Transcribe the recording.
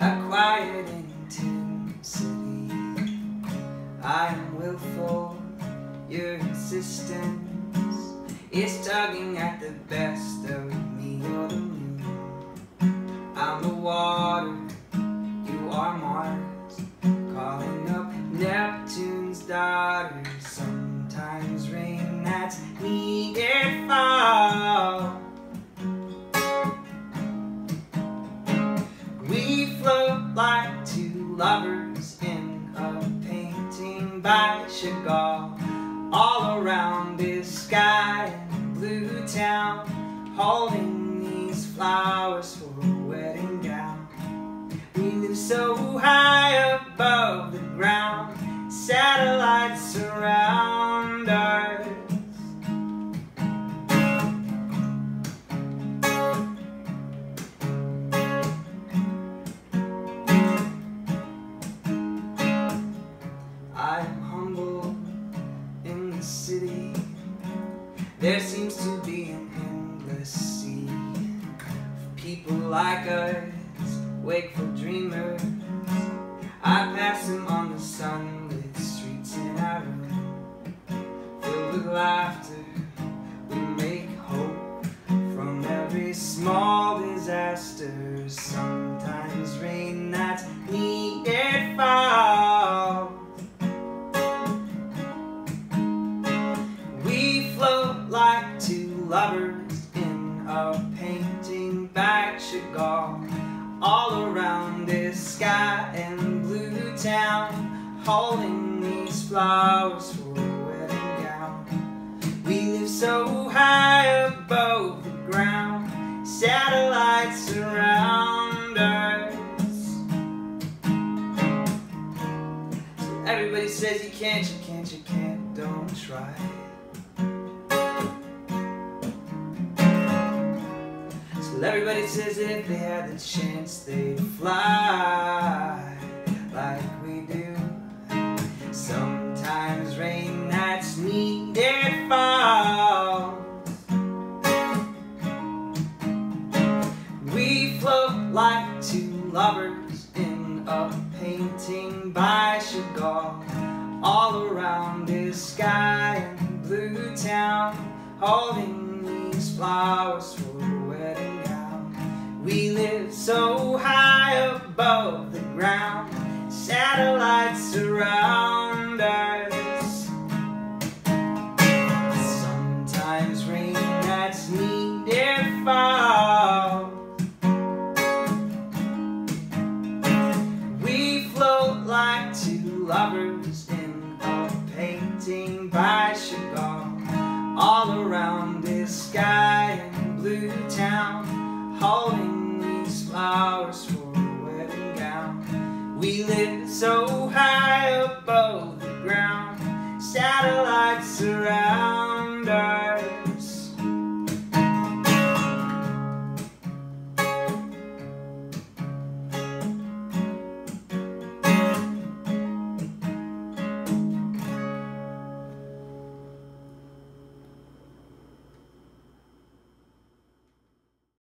a quiet intensity. I am willful, your insistence is tugging at the best of me. You're the moon, I'm the water, you are Mars, calling up Neptune's daughter. Sometimes rain that's me. Like two lovers in a painting by Chagall. All around is sky and blue town, holding these flowers for a wedding gown. We live so high There seems to be an endless sea of people like us, wakeful dreamers. I pass them on the sunlit streets in our room, filled with laughter. We make hope from every small disaster. Sometimes lovers in a painting by Chagall. All around is sky and blue town, holding these flowers for a wedding gown. We live so high above the ground, satellites surround us. So everybody says you can't, you can't, you can't, don't try. So everybody says if they had the chance they'd fly like we do. Sometimes rain that's needed falls. We float like two lovers in a painting by Chagall. All around is sky and blue town, holding these flowers for. We live so high above the ground, satellites surround us. Sometimes rain that's needed falls. We float like two lovers in a painting by Chagall. All around is sky and blue town, holding these flowers for a wedding gown. We live so high above